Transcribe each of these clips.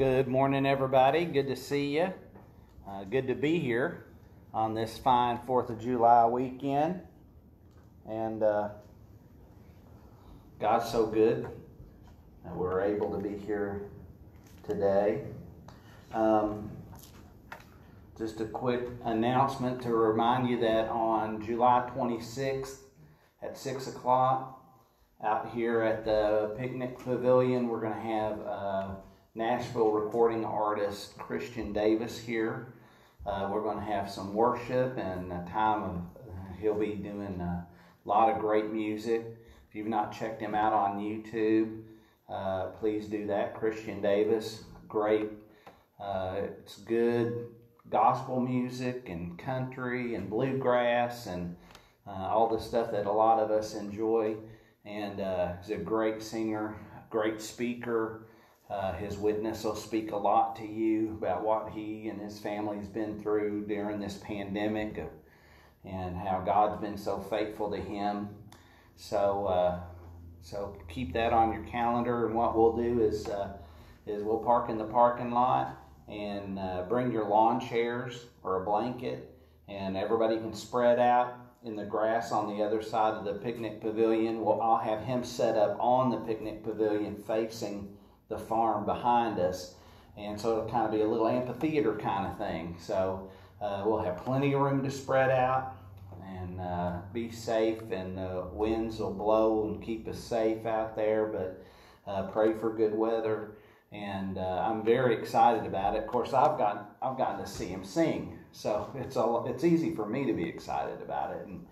Good morning, everybody. Good to see you. Uh, good to be here on this fine 4th of July weekend. And uh, God's so good that we're able to be here today. Um, just a quick announcement to remind you that on July 26th at 6 o'clock out here at the picnic pavilion, we're going to have. Uh, Nashville recording artist Christian Davis here. Uh, we're going to have some worship and a time of, uh, he'll be doing a lot of great music. If you've not checked him out on YouTube, uh, please do that. Christian Davis, great. Uh, it's good gospel music and country and bluegrass and uh, all the stuff that a lot of us enjoy. And uh, he's a great singer, great speaker. Uh, his witness will speak a lot to you about what he and his family's been through during this pandemic uh, and how God's been so faithful to him. So, uh, so keep that on your calendar. And what we'll do is, uh, is we'll park in the parking lot and uh, bring your lawn chairs or a blanket, and everybody can spread out in the grass on the other side of the picnic pavilion. Well, I'll have him set up on the picnic pavilion facing the farm behind us. And so it'll kind of be a little amphitheater kind of thing. So uh, we'll have plenty of room to spread out and uh, be safe, and the winds will blow and keep us safe out there. But uh, pray for good weather, and uh, I'm very excited about it. Of course, I've got I've gotten to see him sing, so it's a, it's easy for me to be excited about it. And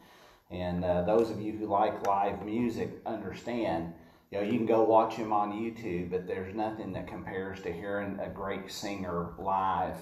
and uh, those of you who like live music understand you know, you can go watch him on YouTube, but there's nothing that compares to hearing a great singer live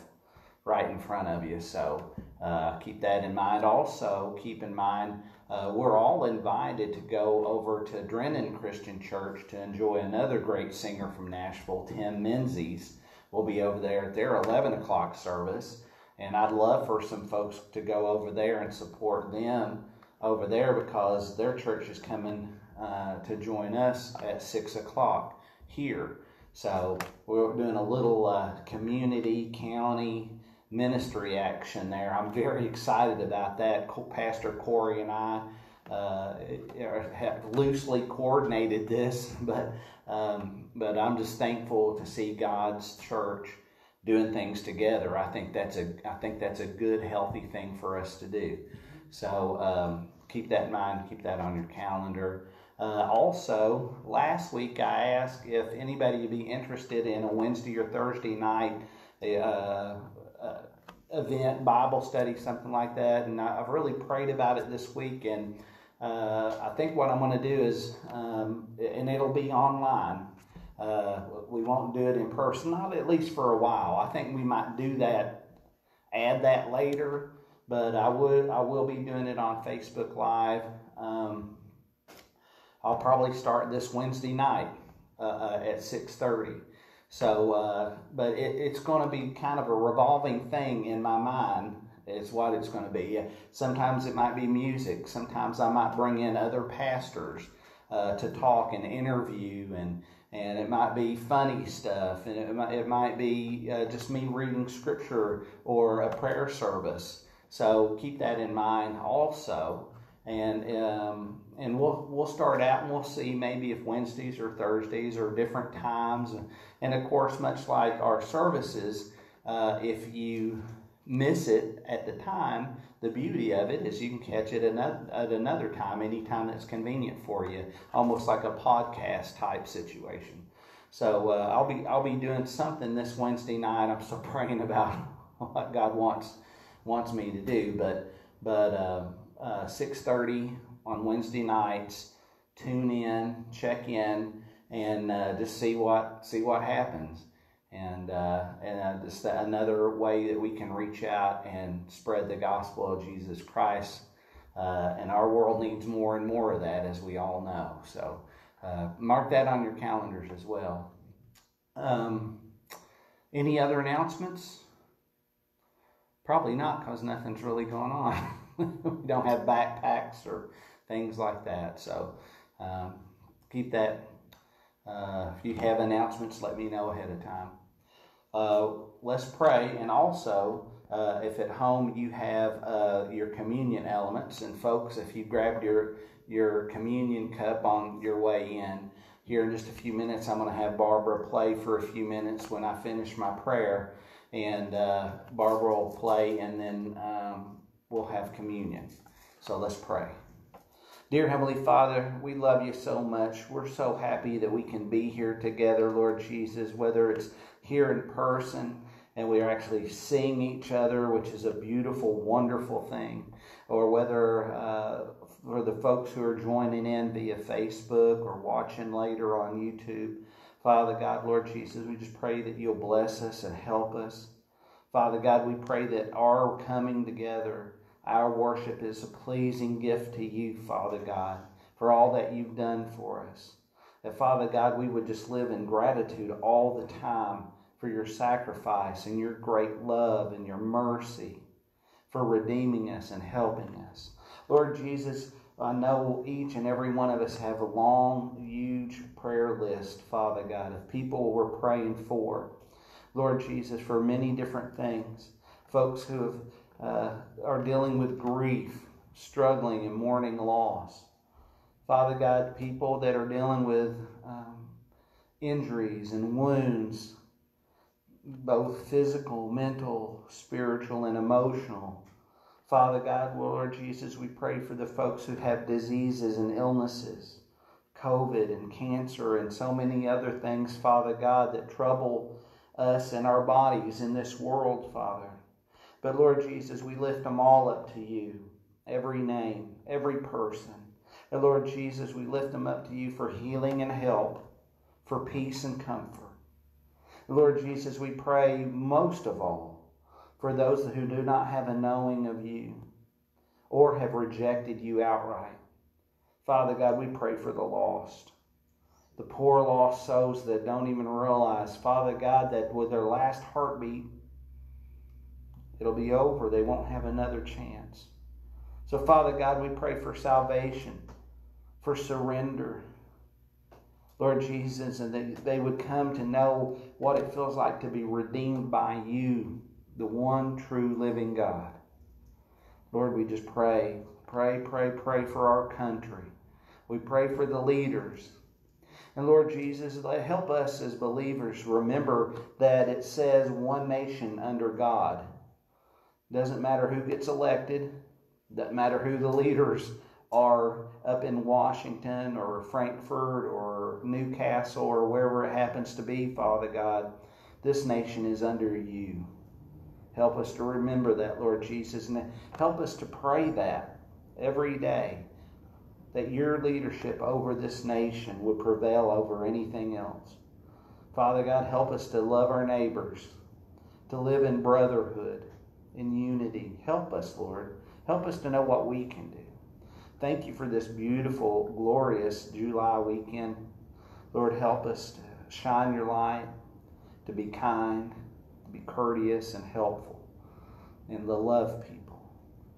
right in front of you. So uh, keep that in mind. Also, keep in mind uh, we're all invited to go over to Drennan Christian Church to enjoy another great singer from Nashville, Tim Menzies. We'll be over there at their 11 o'clock service. And I'd love for some folks to go over there and support them over there because their church is coming uh, to join us at 6 o'clock here. So we're doing a little uh, community, county ministry action there. I'm very excited about that. Pastor Corey and I uh, have loosely coordinated this, but um, but I'm just thankful to see God's church doing things together. I think that's a I think that's a good, healthy thing for us to do. So um, keep that in mind. Keep that on your calendar. Uh, also, last week I asked if anybody would be interested in a Wednesday or Thursday night uh, uh, event, Bible study, something like that. And I've really prayed about it this week. And uh, I think what I'm going to do is, um, and it'll be online. Uh, we won't do it in person, not at least for a while. I think we might do that, add that later. But I would, I will be doing it on Facebook Live. Um, I'll probably start this Wednesday night uh, uh, at 6:30. So, uh, but it, it's going to be kind of a revolving thing in my mind. Is what it's going to be. Sometimes it might be music. Sometimes I might bring in other pastors uh, to talk and interview, and and it might be funny stuff, and it might, it might be uh, just me reading scripture or a prayer service. So keep that in mind also and um, and we'll we'll start out and we'll see maybe if Wednesdays or Thursdays or different times, and, of course, much like our services, uh, if you miss it at the time, the beauty of it is you can catch it at another time, anytime that's convenient for you, almost like a podcast type situation. So uh, I'll be I'll be doing something this Wednesday night. I'm still praying about what God wants wants me to do, but but. Uh, uh, 6.30 on Wednesday nights. Tune in, check in, and uh, just see what see what happens. And uh, and uh, just another way that we can reach out and spread the gospel of Jesus Christ. Uh, and our world needs more and more of that, as we all know. So mark that on your calendars as well. Um, any other announcements? Probably not, because nothing's really going on. we don't have backpacks or things like that. So um, keep that. Uh, if you have announcements, let me know ahead of time. Uh, let's pray. And also, uh, if at home you have uh, your communion elements, and folks, if you grabbed your your communion cup on your way in, here in just a few minutes, I'm going to have Barbara play for a few minutes when I finish my prayer, and uh, Barbara will play, and then um, we'll have communion. So let's pray. Dear Heavenly Father, we love you so much. We're so happy that we can be here together, Lord Jesus, whether it's here in person and we are actually seeing each other, which is a beautiful, wonderful thing, or whether uh, for the folks who are joining in via Facebook or watching later on YouTube. Father God, Lord Jesus, we just pray that you'll bless us and help us. Father God, we pray that our coming together our worship is a pleasing gift to you, Father God, for all that you've done for us. That, Father God, we would just live in gratitude all the time for your sacrifice and your great love and your mercy for redeeming us and helping us. Lord Jesus, I know each and every one of us have a long, huge prayer list, Father God, of people we're praying for. Lord Jesus, for many different things. Folks who have uh, are dealing with grief, struggling and mourning loss. Father God, people that are dealing with um, injuries and wounds, both physical, mental, spiritual, and emotional. Father God, Lord Jesus, we pray for the folks who have diseases and illnesses, COVID and cancer, and so many other things, Father God, that trouble us and our bodies in this world, Father. But Lord Jesus, we lift them all up to you. Every name, every person. And Lord Jesus, we lift them up to you for healing and help, for peace and comfort. Lord Jesus, we pray most of all for those who do not have a knowing of you or have rejected you outright. Father God, we pray for the lost, the poor lost souls that don't even realize, Father God, that with their last heartbeat, It'll be over. They won't have another chance. So, Father God, we pray for salvation, for surrender. Lord Jesus, and that they would come to know what it feels like to be redeemed by you, the one true living God. Lord, we just pray, pray, pray, pray for our country. We pray for the leaders. And Lord Jesus, help us as believers remember that it says one nation under God. Doesn't matter who gets elected, doesn't matter who the leaders are up in Washington or Frankfort or New Castle or wherever it happens to be, Father God. This nation is under you. Help us to remember that, Lord Jesus, and help us to pray that every day that your leadership over this nation would prevail over anything else. Father God, help us to love our neighbors, to live in brotherhood, in unity. Help us, Lord. Help us to know what we can do. Thank you for this beautiful, glorious July weekend. Lord, help us to shine your light, to be kind, to be courteous and helpful, and to love people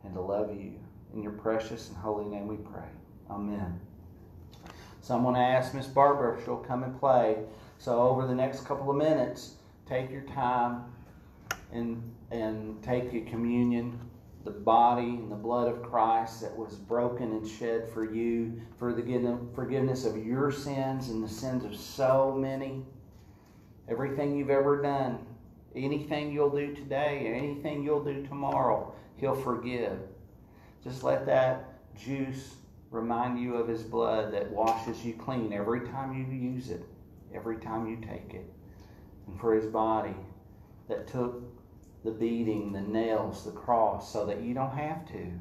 and to love you. In your precious and holy name we pray. Amen. Someone asked Miss Barbara if she'll come and play. So over the next couple of minutes, take your time and and take your communion, the body and the blood of Christ that was broken and shed for you, for the forgiveness of your sins and the sins of so many. Everything you've ever done, anything you'll do today, anything you'll do tomorrow, He'll forgive. Just let that juice remind you of His blood that washes you clean every time you use it, every time you take it. And for His body that took the beating, the nails, the cross, so that you don't have to.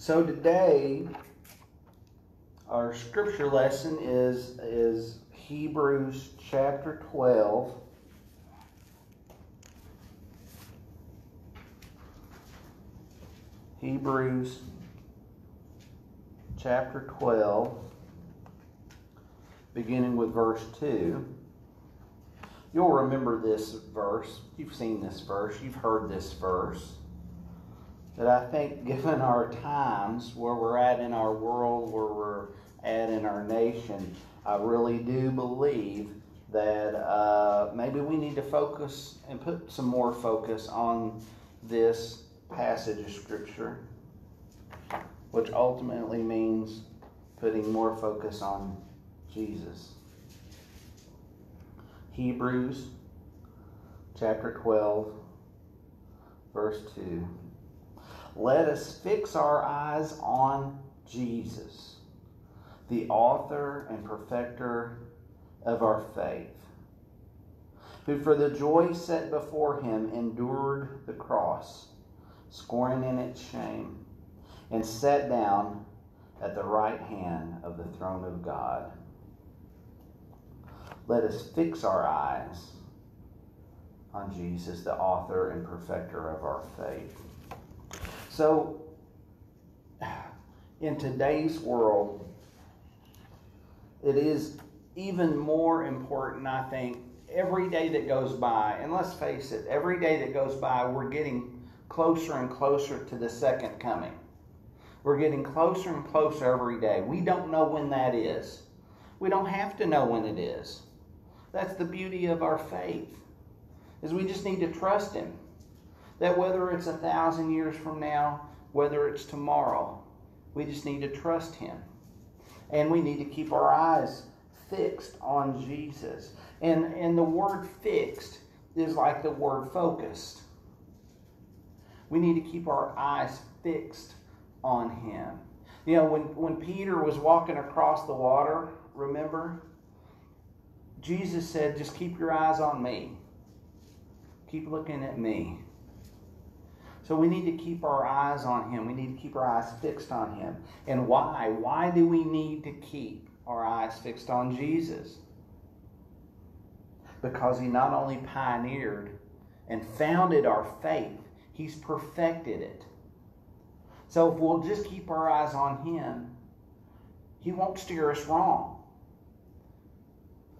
So today, our scripture lesson is, is Hebrews chapter 12. Hebrews chapter 12, beginning with verse 2. You'll remember this verse. You've seen this verse. You've heard this verse that I think, given our times, where we're at in our world, where we're at in our nation, I really do believe that uh, maybe we need to focus and put some more focus on this passage of Scripture, which ultimately means putting more focus on Jesus. Hebrews chapter 12, verse 2 let us fix our eyes on Jesus, the author and perfecter of our faith, who for the joy set before him endured the cross, scorning in its shame, and sat down at the right hand of the throne of God. Let us fix our eyes on Jesus, the author and perfecter of our faith. So, in today's world, it is even more important, I think, every day that goes by, and let's face it, every day that goes by, we're getting closer and closer to the second coming. We're getting closer and closer every day. We don't know when that is. We don't have to know when it is. That's the beauty of our faith. Is we just need to trust him that whether it's a thousand years from now, whether it's tomorrow, we just need to trust Him. And we need to keep our eyes fixed on Jesus. And, and the word fixed is like the word focused. We need to keep our eyes fixed on Him. You know, when, when Peter was walking across the water, remember? Jesus said, just keep your eyes on me. Keep looking at me. So we need to keep our eyes on Him. We need to keep our eyes fixed on Him. And why? Why do we need to keep our eyes fixed on Jesus? Because He not only pioneered and founded our faith, He's perfected it. So if we'll just keep our eyes on Him, He won't steer us wrong.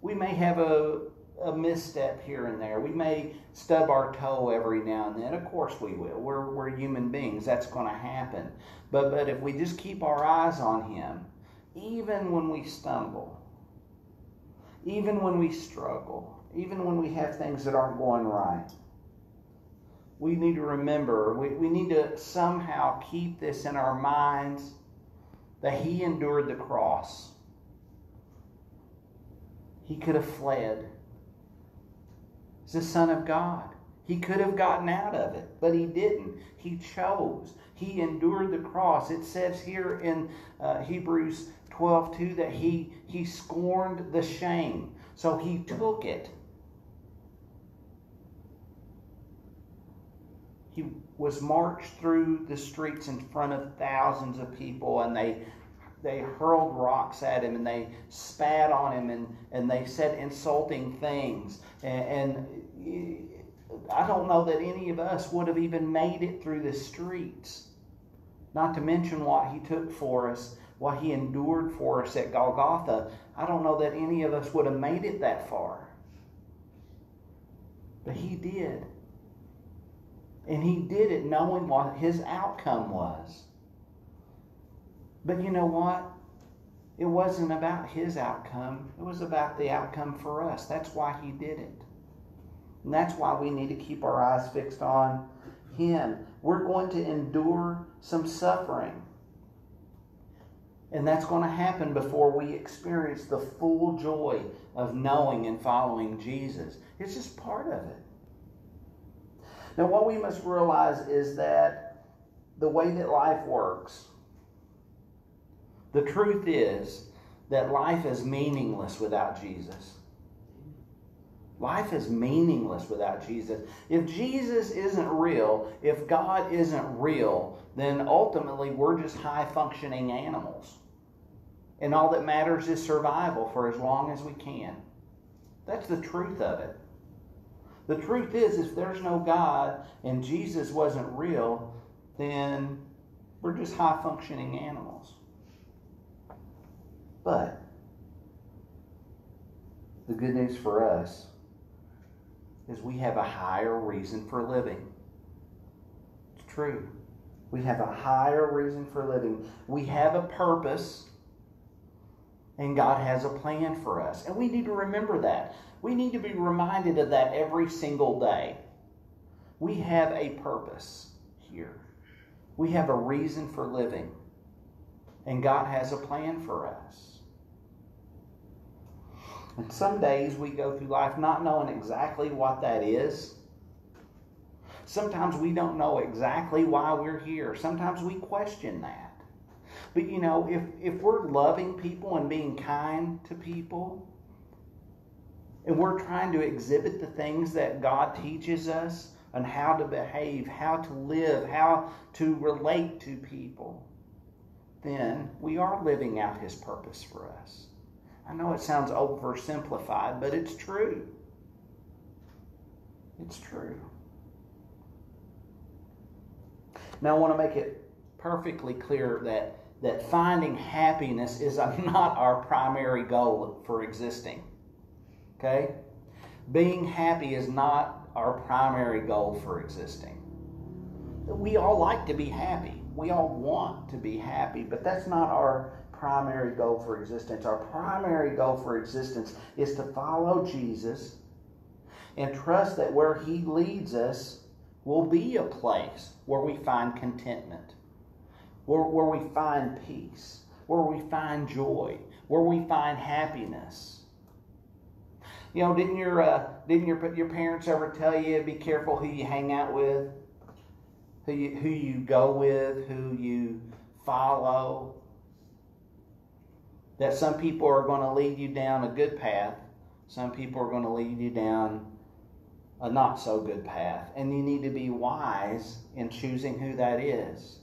We may have a, a misstep here and there. We may stub our toe every now and then. Of course we will. We're, we're human beings. That's going to happen. But, but if we just keep our eyes on Him, even when we stumble, even when we struggle, even when we have things that aren't going right, we need to remember, we, we need to somehow keep this in our minds that He endured the cross. He could have fled. He's the Son of God. He could have gotten out of it, but he didn't. He chose. He endured the cross. It says here in uh, Hebrews 12 2 that he, he scorned the shame. So he took it. He was marched through the streets in front of thousands of people, and they they hurled rocks at him and they spat on him and, and they said insulting things. And, and eh, I don't know that any of us would have even made it through the streets. Not to mention what he took for us, what he endured for us at Golgotha. I don't know that any of us would have made it that far. But he did. And he did it knowing what his outcome was. But you know what? It wasn't about his outcome, it was about the outcome for us. That's why he did it. And that's why we need to keep our eyes fixed on him. We're going to endure some suffering. And that's going to happen before we experience the full joy of knowing and following Jesus. It's just part of it. Now, what we must realize is that the way that life works, the truth is that life is meaningless without Jesus. Life is meaningless without Jesus. If Jesus isn't real, if God isn't real, then ultimately we're just high functioning animals. And all that matters is survival for as long as we can. That's the truth of it. The truth is, if there's no God and Jesus wasn't real, then we're just high functioning animals. But the good news for us is we have a higher reason for living. It's true. We have a higher reason for living. We have a purpose, and God has a plan for us. And we need to remember that. We need to be reminded of that every single day. We have a purpose here, we have a reason for living, and God has a plan for us. And some days we go through life not knowing exactly what that is. Sometimes we don't know exactly why we're here. Sometimes we question that. But you know, if, if we're loving people and being kind to people, and we're trying to exhibit the things that God teaches us on how to behave, how to live, how to relate to people, then we are living out His purpose for us. I know it sounds oversimplified, but it's true. It's true. Now, I want to make it perfectly clear that, that finding happiness is not our primary goal for existing. Okay? Being happy is not our primary goal for existing. We all like to be happy. We all want to be happy, but that's not our primary goal for existence. Our primary goal for existence is to follow Jesus and trust that where He leads us will be a place where we find contentment, where, where we find peace, where we find joy, where we find happiness. You know, didn't your uh, didn't your your parents ever tell you be careful who you hang out with, who you who you go with, who you follow? That some people are going to lead you down a good path, some people are going to lead you down a not so good path. And you need to be wise in choosing who that is.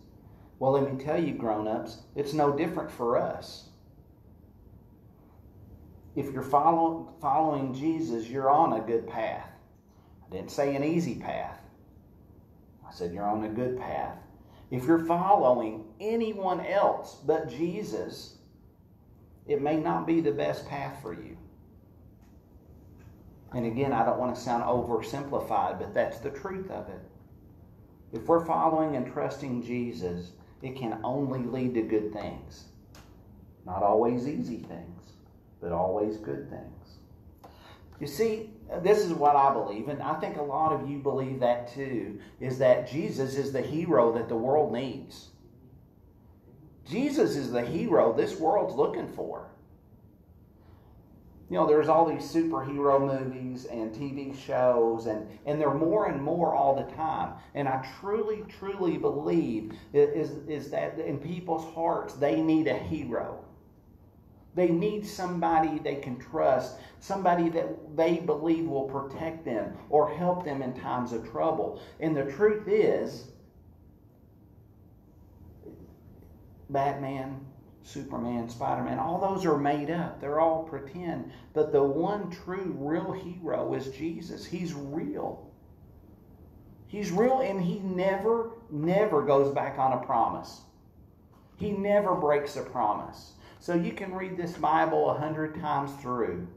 Well, let me tell you, grown ups, it's no different for us. If you're follow, following Jesus, you're on a good path. I didn't say an easy path, I said you're on a good path. If you're following anyone else but Jesus, it may not be the best path for you. And again, I don't want to sound oversimplified, but that's the truth of it. If we're following and trusting Jesus, it can only lead to good things. Not always easy things, but always good things. You see, this is what I believe, and I think a lot of you believe that too, is that Jesus is the hero that the world needs. Jesus is the hero this world's looking for. You know, there's all these superhero movies and TV shows, and, and they're more and more all the time. And I truly, truly believe is, is that in people's hearts, they need a hero. They need somebody they can trust, somebody that they believe will protect them or help them in times of trouble. And the truth is, Batman, Superman, Spider Man, all those are made up. They're all pretend. But the one true, real hero is Jesus. He's real. He's real and he never, never goes back on a promise. He never breaks a promise. So you can read this Bible a hundred times through,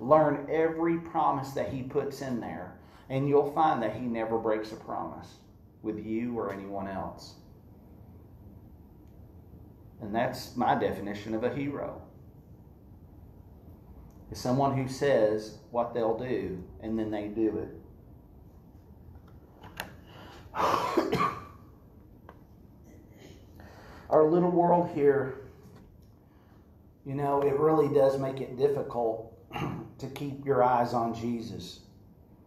learn every promise that he puts in there, and you'll find that he never breaks a promise with you or anyone else. And that's my definition of a hero. Is someone who says what they'll do and then they do it. Our little world here you know, it really does make it difficult to keep your eyes on Jesus.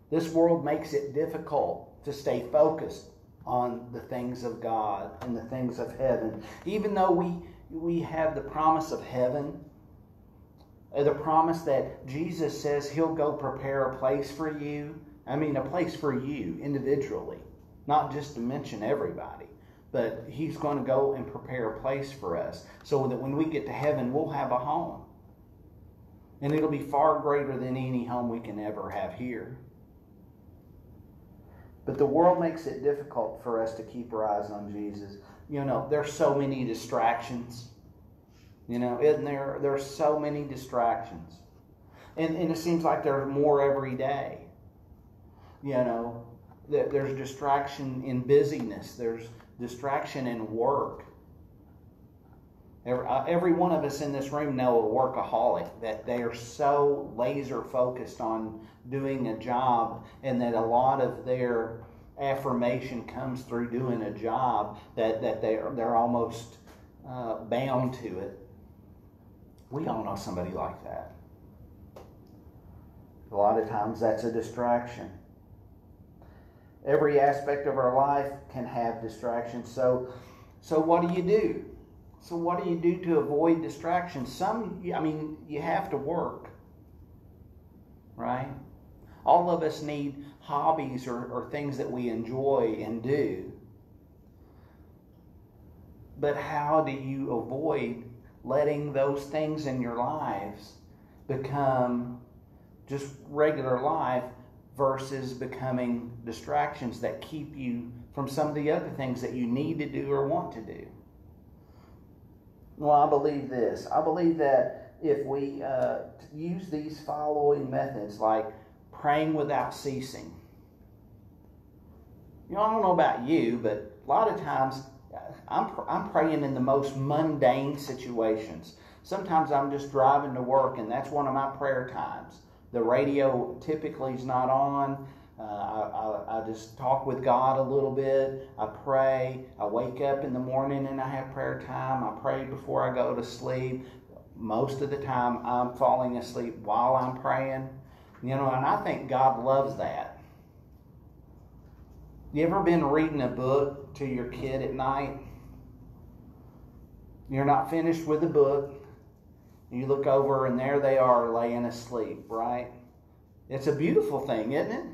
This world makes it difficult to stay focused on the things of God and the things of heaven. Even though we, we have the promise of heaven, uh, the promise that Jesus says He'll go prepare a place for you. I mean, a place for you individually, not just to mention everybody but He's going to go and prepare a place for us so that when we get to heaven, we'll have a home. And it'll be far greater than any home we can ever have here. But the world makes it difficult for us to keep our eyes on Jesus. You know, there's so many distractions. You know, isn't there? There's so many distractions. And, and it seems like there's more every day. You know, there's distraction in busyness. There's distraction in work. Every, uh, every one of us in this room know a workaholic that they are so laser focused on doing a job and that a lot of their affirmation comes through doing a job that, that they're, they're almost uh, bound to it. We all know somebody like that. A lot of times that's a distraction. Every aspect of our life can have distractions. So, so what do you do? So what do you do to avoid distractions? Some, I mean, you have to work, right? All of us need hobbies or, or things that we enjoy and do. But how do you avoid letting those things in your lives become just regular life versus becoming distractions that keep you from some of the other things that you need to do or want to do. Well, I believe this. I believe that if we uh, use these following methods, like praying without ceasing, you know, I don't know about you, but a lot of times uh, I'm, I'm praying in the most mundane situations. Sometimes I'm just driving to work, and that's one of my prayer times. The radio typically is not on. Uh, I, I, I, just talk with God a little bit. I pray. I wake up in the morning and I have prayer time. I pray before I go to sleep. Most of the time, I'm falling asleep while I'm praying. You know, and I think God loves that. You ever been reading a book to your kid at night? You're not finished with the book. You look over and there they are laying asleep, right? It's a beautiful thing, isn't it?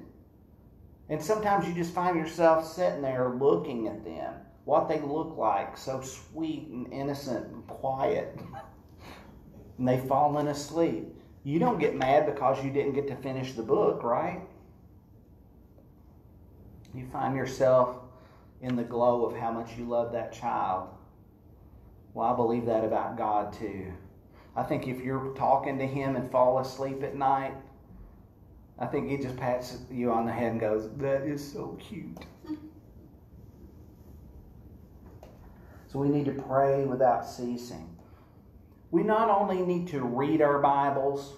And sometimes you just find yourself sitting there looking at them, what they look like, so sweet and innocent and quiet. and they've fallen asleep. You don't get mad because you didn't get to finish the book, right? You find yourself in the glow of how much you love that child. Well, I believe that about God too. I think if you're talking to him and fall asleep at night, I think he just pats you on the head and goes, That is so cute. so we need to pray without ceasing. We not only need to read our Bibles,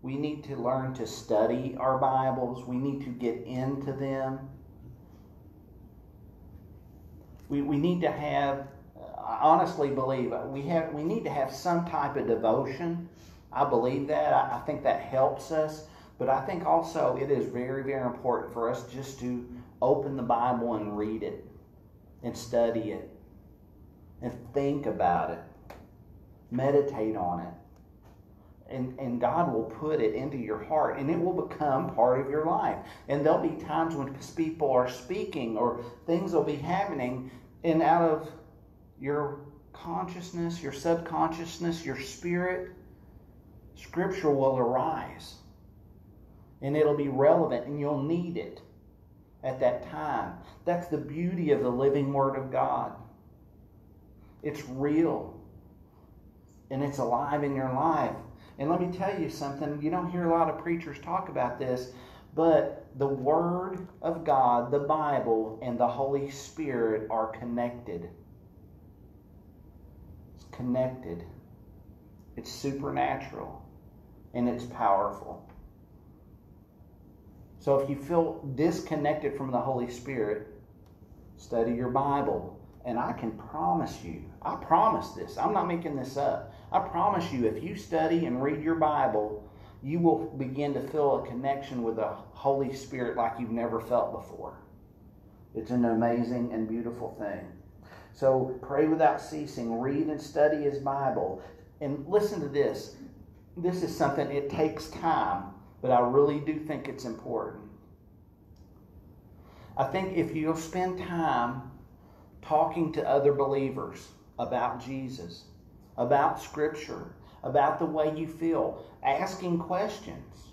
we need to learn to study our Bibles, we need to get into them. We, we need to have, I honestly believe, uh, we, have, we need to have some type of devotion. I believe that. I, I think that helps us. But I think also it is very, very important for us just to open the Bible and read it and study it and think about it, meditate on it. And, and God will put it into your heart and it will become part of your life. And there'll be times when people are speaking or things will be happening, and out of your consciousness, your subconsciousness, your spirit, Scripture will arise and it'll be relevant and you'll need it at that time. That's the beauty of the living Word of God. It's real and it's alive in your life. And let me tell you something, you don't hear a lot of preachers talk about this, but the Word of God, the Bible, and the Holy Spirit are connected. It's connected. It's supernatural and it's powerful. So if you feel disconnected from the Holy Spirit, study your Bible. And I can promise you, I promise this, I'm not making this up. I promise you, if you study and read your Bible, you will begin to feel a connection with the Holy Spirit like you've never felt before. It's an amazing and beautiful thing. So pray without ceasing, read and study His Bible. And listen to this this is something, it takes time but I really do think it's important. I think if you'll spend time talking to other believers about Jesus, about Scripture, about the way you feel, asking questions,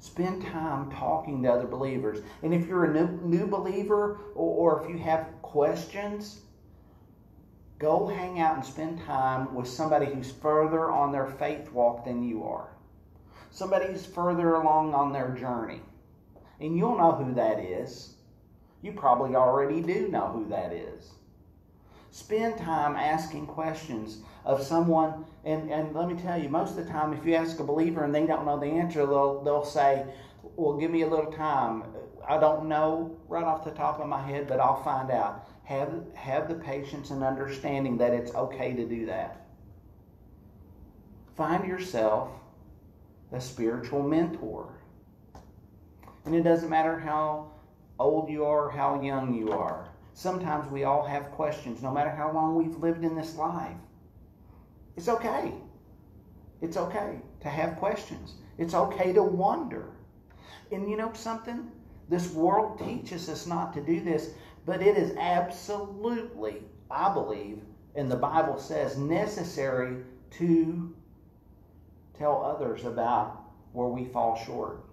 spend time talking to other believers. And if you're a new, new believer or, or if you have questions, Go hang out and spend time with somebody who's further on their faith walk than you are. Somebody who's further along on their journey. And you'll know who that is. You probably already do know who that is. Spend time asking questions of someone, and, and let me tell you, most of the time, if you ask a believer and they don't know the answer, they'll, they'll say, Well, give me a little time. I don't know right off the top of my head, but I'll find out have, have the patience and understanding that it's okay to do that. Find yourself a spiritual mentor. And it doesn't matter how old you are, how young you are. Sometimes we all have questions, no matter how long we've lived in this life. It's okay. It's okay to have questions. It's okay to wonder. And you know something? This world teaches us not to do this, but it is absolutely, I believe, and the Bible says, necessary to tell others about where we fall short.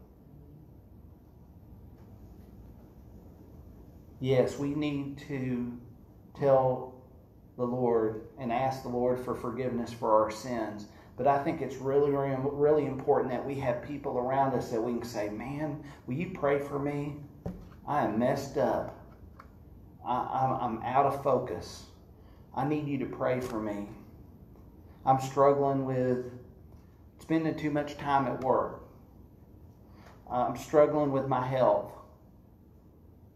Yes, we need to tell the Lord and ask the Lord for forgiveness for our sins. But I think it's really, really, important that we have people around us that we can say, Man, will you pray for me? I am messed up. I, I'm out of focus. I need you to pray for me. I'm struggling with spending too much time at work. I'm struggling with my health.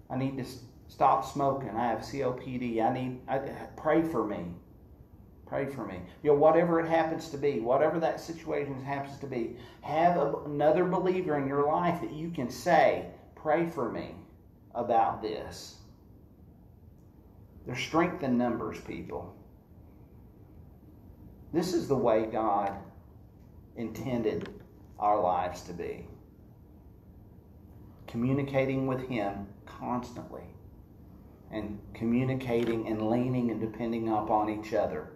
I need to stop smoking. I have COPD. I need I, pray for me. Pray for me. You know, whatever it happens to be, whatever that situation happens to be, have a, another believer in your life that you can say, "Pray for me about this." There's strength in numbers, people. This is the way God intended our lives to be. Communicating with Him constantly, and communicating and leaning and depending upon each other.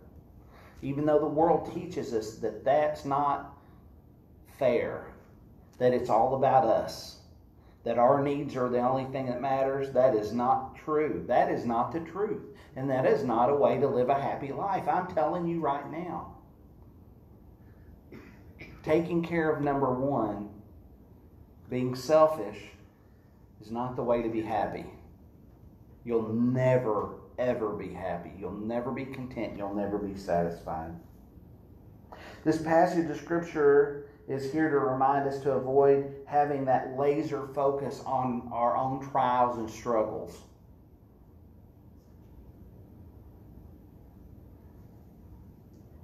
Even though the world teaches us that that's not fair, that it's all about us that our needs are the only thing that matters, that is not true. That is not the truth. And that is not a way to live a happy life. I'm telling you right now. taking care of number one, being selfish, is not the way to be happy. You'll never, ever be happy. You'll never be content. You'll never be satisfied. This passage of Scripture is here to remind us to avoid having that laser focus on our own trials and struggles.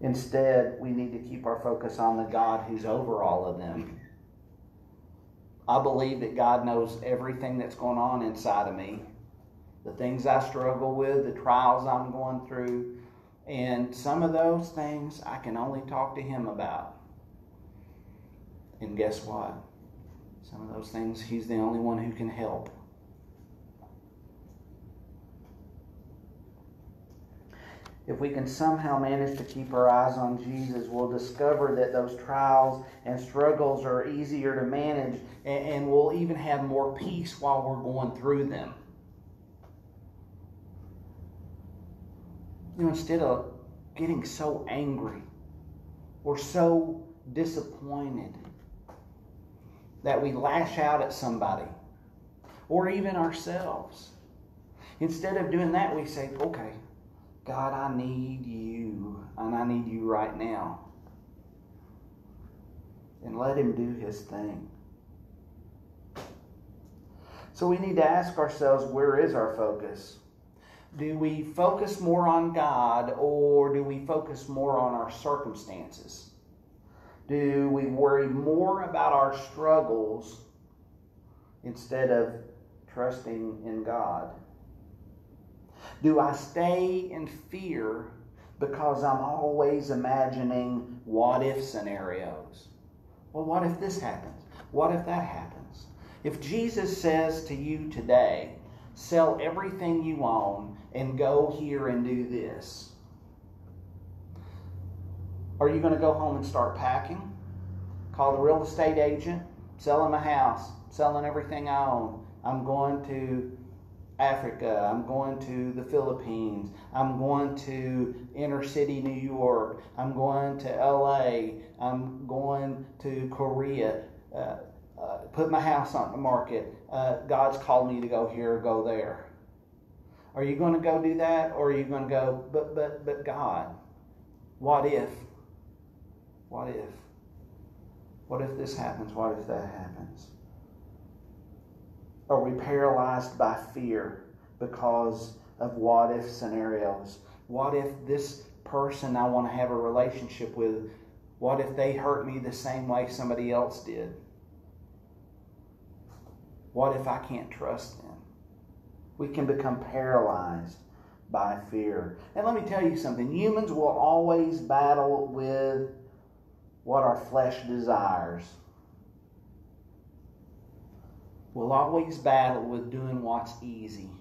Instead, we need to keep our focus on the God who's over all of them. I believe that God knows everything that's going on inside of me, the things I struggle with, the trials I'm going through, and some of those things I can only talk to Him about. And guess what? Some of those things He's the only one who can help. if we can somehow manage to keep our eyes on Jesus, we'll discover that those trials and struggles are easier to manage, and, we'll even have more peace while we're going through them. You know, instead of getting so angry or so disappointed that we lash out at somebody or even ourselves, instead of doing that, we say, okay, God, I need you, and I need you right now. And let Him do His thing. So we need to ask ourselves where is our focus? Do we focus more on God or do we focus more on our circumstances? Do we worry more about our struggles instead of trusting in God? Do I stay in fear because I'm always imagining what if scenarios? Well, what if this happens? What if that happens? If Jesus says to you today, sell everything you own and go here and do this, are you going to go home and start packing? Call the real estate agent, selling my house, selling everything I own. I'm going to Africa. I'm going to the Philippines. I'm going to inner city New York. I'm going to LA. I'm going to Korea. Uh, uh, put my house on the market. Uh, God's called me to go here, or go there. Are you going to go do that, or are you going to go? But but but God, what if? What if? What if this happens? What if that happens? Are we paralyzed by fear because of what if scenarios? What if this person I want to have a relationship with, what if they hurt me the same way somebody else did? What if I can't trust them? We can become paralyzed by fear. And let me tell you something humans will always battle with what our flesh desires We'll always battle with doing what's easy.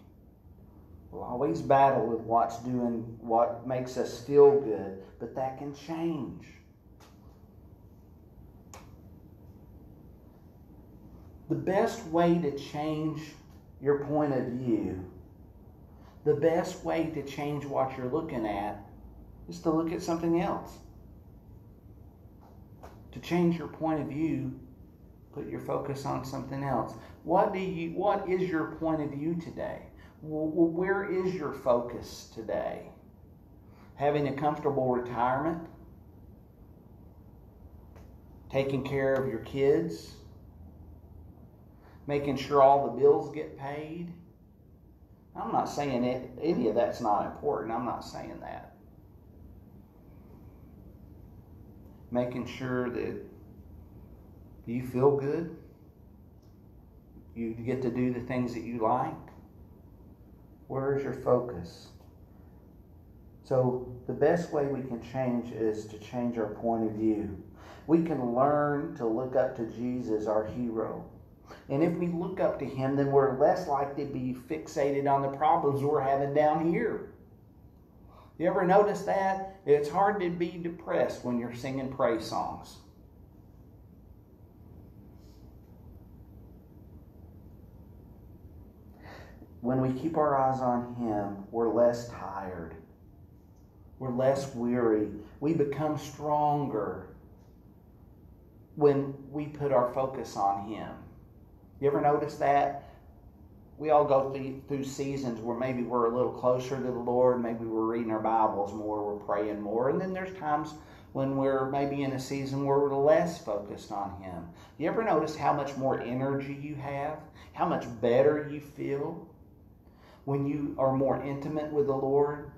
We'll always battle with what's doing what makes us feel good, but that can change. The best way to change your point of view, the best way to change what you're looking at, is to look at something else. To change your point of view, put your focus on something else. What do you what is your point of view today? Where is your focus today? Having a comfortable retirement? Taking care of your kids? Making sure all the bills get paid? I'm not saying it, any of that's not important. I'm not saying that. Making sure that you feel good. You get to do the things that you like. Where is your focus? So, the best way we can change is to change our point of view. We can learn to look up to Jesus, our hero. And if we look up to him, then we're less likely to be fixated on the problems we're having down here. You ever notice that? It's hard to be depressed when you're singing praise songs. when we keep our eyes on Him, we're less tired. We're less weary. We become stronger. when we put our focus on Him. You ever notice that? We all go through seasons where maybe we're a little closer to the Lord, maybe we're reading our Bibles more, we're praying more, and then there's times when we're maybe in a season where we're less focused on Him. You ever notice how much more energy you have? How much better you feel when you are more intimate with the Lord?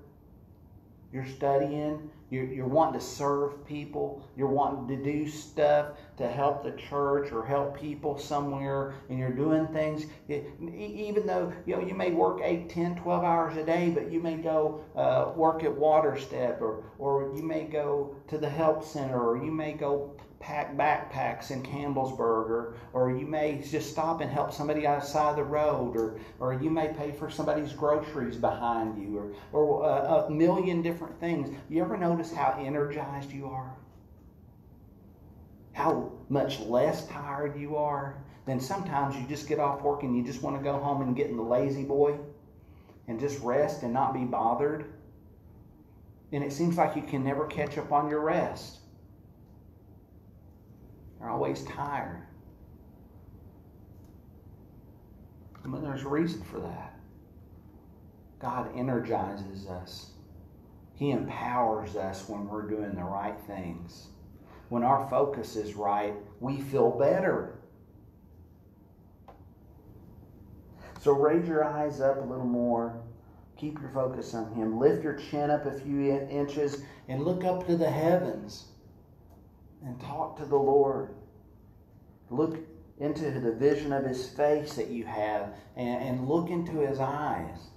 You're studying, you're, you're wanting to serve people. You're wanting to do stuff to help the church or help people somewhere, and you're doing things. Even though you know you may work 8, 10, 12 hours a day, but you may go uh, work at Waterstep, or or you may go to the help center, or you may go pack backpacks in Campbellsburg, or, or you may just stop and help somebody outside the road, or, or you may pay for somebody's groceries behind you, or, or uh, a million different things. You ever notice how energized you are? How much less tired you are? Then sometimes you just get off work and you just want to go home and get in the lazy boy and just rest and not be bothered. And it seems like you can never catch up on your rest. They're always tired. But there's a reason for that. God energizes us. He empowers us when we're doing the right things. When our focus is right, we feel better. So raise your eyes up a little more. Keep your focus on Him. Lift your chin up a few inches and look up to the heavens and talk to the Lord. Look into the vision of his face that you have and, and look into his eyes.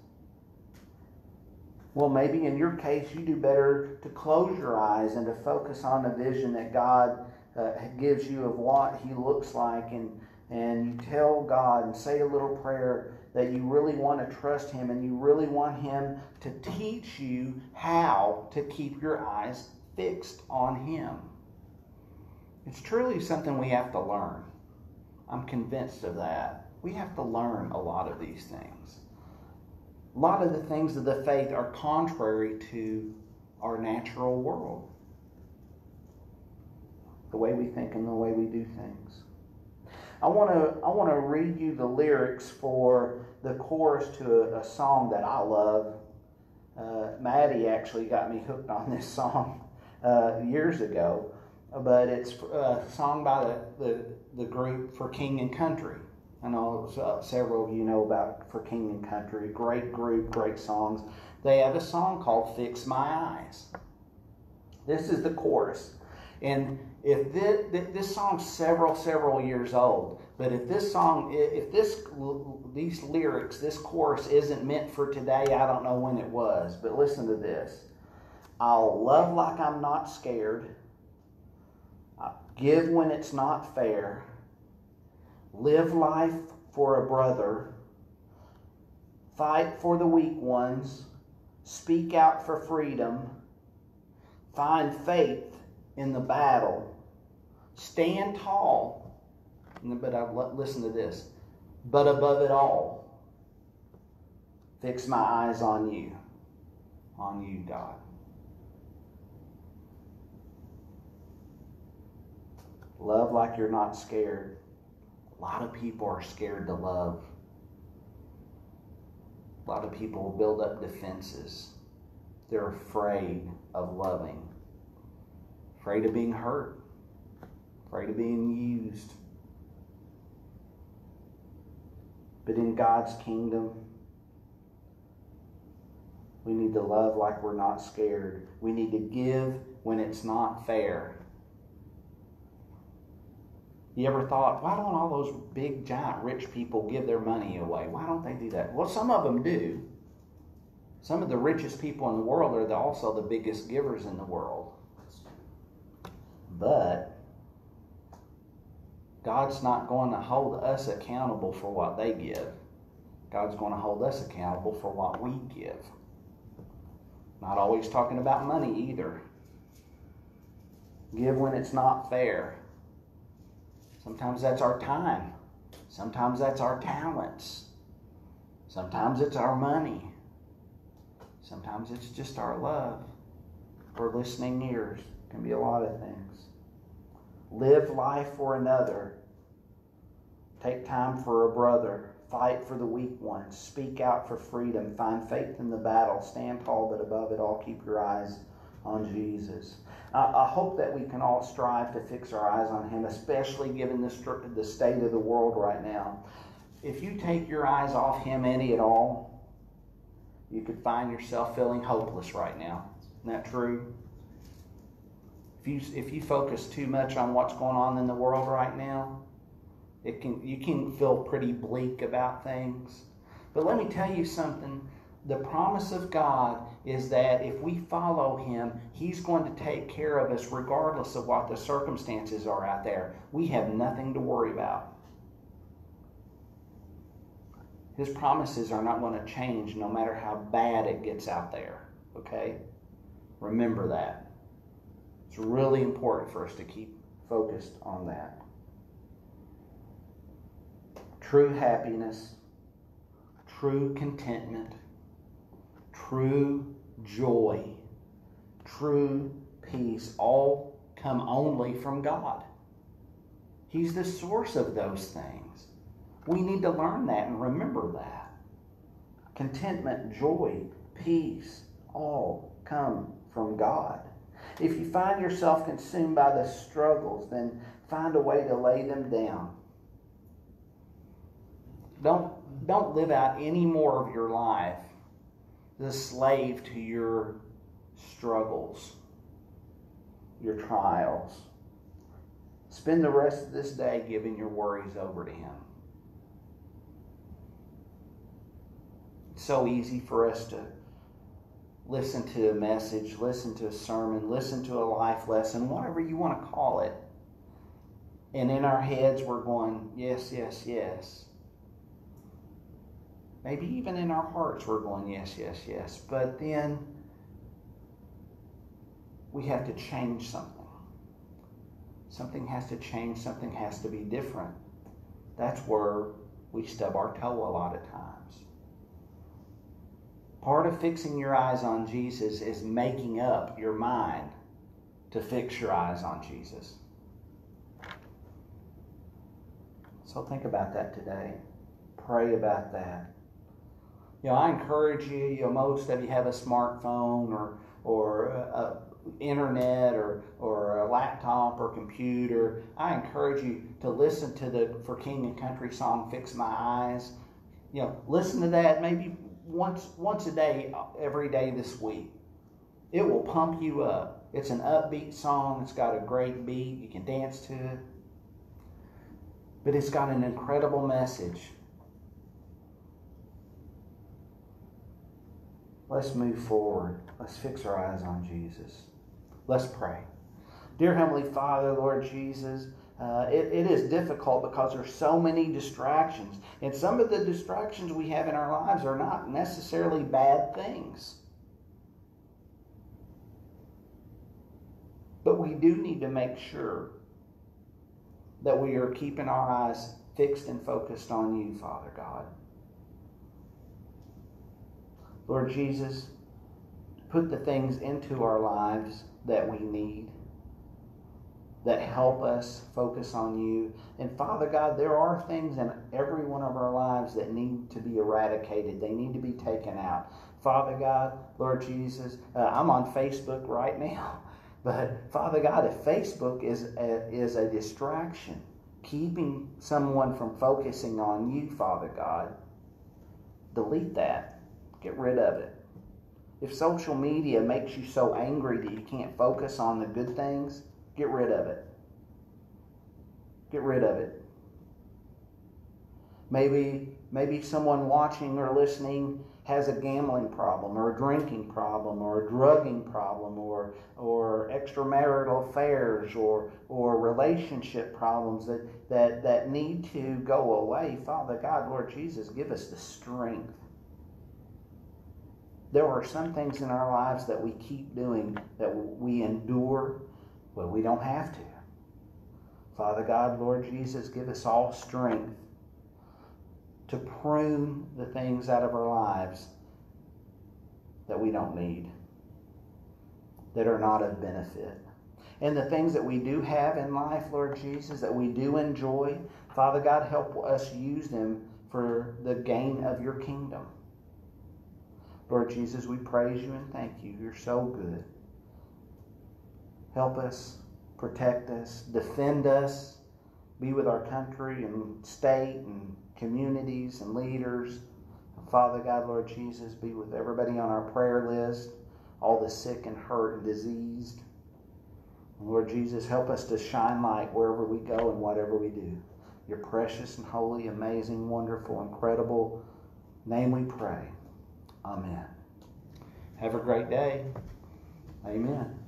Well, maybe in your case, you do better to close your eyes and to focus on the vision that God uh, gives you of what He looks like, and and you tell God and say a little prayer that you really want to trust Him and you really want Him to teach you how to keep your eyes fixed on Him. It's truly something we have to learn. I'm convinced of that. We have to learn a lot of these things. A lot of the things of the faith are contrary to our natural world. The way we think and the way we do things. I want to I want to read you the lyrics for the chorus to a, a song that I love. Uh, Maddie actually got me hooked on this song uh, years ago but it's a uh, song by the, the, the group For King and Country. I know uh, several of you know about For King and Country. Great group, great songs. They have a song called Fix My Eyes. This is the chorus. And if this, this song's several, several years old, but if this song, if this, these lyrics, this chorus isn't meant for today, I don't know when it was. But listen to this. I'll love like I'm not scared. Give when it's not fair. Live life for a brother. Fight for the weak ones. Speak out for freedom. Find faith in the battle. Stand tall. But I listen to this. But above it all, fix my eyes on you. On you, God. Love like you're not scared. A lot of people are scared to love. A lot of people build up defenses. They're afraid of loving, afraid of being hurt, afraid of being used. But in God's kingdom, we need to love like we're not scared. We need to give when it's not fair. You ever thought, why don't all those big, giant, rich people give their money away? Why don't they do that? Well, some of them do. Some of the richest people in the world are also the biggest givers in the world. But God's not going to hold us accountable for what they give. God's going to hold us accountable for what we give. Not always talking about money either. Give when it's not fair. Sometimes that's our time. Sometimes that's our talents. Sometimes it's our money. Sometimes it's just our love or listening ears. It can be a lot of things. live life for another, take time for a brother, fight for the weak ones, speak out for freedom, find faith in the battle, stand tall, but above it all, keep your eyes on Jesus. I hope that we can all strive to fix our eyes on Him, especially given the, the state of the world right now. If you take your eyes off Him any at all, you could find yourself feeling hopeless right now. Isn't that true? If you, if you focus too much on what's going on in the world right now, it can, you can feel pretty bleak about things. But let me tell you something the promise of God is that if we follow Him, He's going to take care of us regardless of what the circumstances are out there. We have nothing to worry about. His promises are not going to change no matter how bad it gets out there. Okay? Remember that. It's really important for us to keep focused on that. True happiness, true contentment true joy, true peace, all come only from God. He's the source of those things. We need to learn that and remember that. Contentment, joy, peace, all come from God. If you find yourself consumed by the struggles, then find a way to lay them down. Don't, don't live out any more of your life the slave to your struggles, your trials. Spend the rest of this day giving your worries over to Him. It's so easy for us to listen to a message, listen to a sermon, listen to a life lesson, whatever you want to call it. And in our heads, we're going, yes, yes, yes. Maybe even in our hearts, we're going, yes, yes, yes. But then we have to change something. Something has to change, something has to be different. That's where we stub our toe a lot of times. Part of fixing your eyes on Jesus is making up your mind to fix your eyes on Jesus. So think about that today. Pray about that you know, I encourage you, you know, most of you have a smartphone or, or a, internet or, or a laptop or computer. I encourage you to listen to the For King and Country song, Fix My Eyes. You know, listen to that maybe once, once a day, every day this week. It will pump you up. It's an upbeat song. It's got a great beat. You can dance to it. But it's got an incredible message. Let's move forward. Let's fix our eyes on Jesus. Let's pray. Dear Heavenly Father, Lord Jesus, uh, it, it is difficult because there's so many distractions. And some of the distractions we have in our lives are not necessarily bad things. But we do need to make sure that we are keeping our eyes fixed and focused on you, Father God. Lord Jesus, put the things into our lives that we need, that help us focus on you. And Father God, there are things in every one of our lives that need to be eradicated, they need to be taken out. Father God, Lord Jesus, uh, I'm on Facebook right now. But Father God, if Facebook is a, is a distraction, keeping someone from focusing on you, Father God, delete that. Get rid of it. If social media makes you so angry that you can't focus on the good things, get rid of it. Get rid of it. Maybe maybe someone watching or listening has a gambling problem or a drinking problem or a drugging problem or or extramarital affairs or or relationship problems that, that, that need to go away. Father God, Lord Jesus, give us the strength there are some things in our lives that we keep doing that we endure, but we don't have to. Father God, Lord Jesus, give us all strength to prune the things out of our lives that we don't need, that are not of benefit. and the things that we do have in life, Lord Jesus, that we do enjoy. Father God, help us use them for the gain of your kingdom. Lord Jesus, we praise you and thank you. You're so good. Help us, protect us, defend us, be with our country and state and communities and leaders. Father God, Lord Jesus, be with everybody on our prayer list, all the sick and hurt and diseased. Lord Jesus, help us to shine light wherever we go and whatever we do. Your precious and holy, amazing, wonderful, incredible name we pray. Amen. Have a great day. Amen.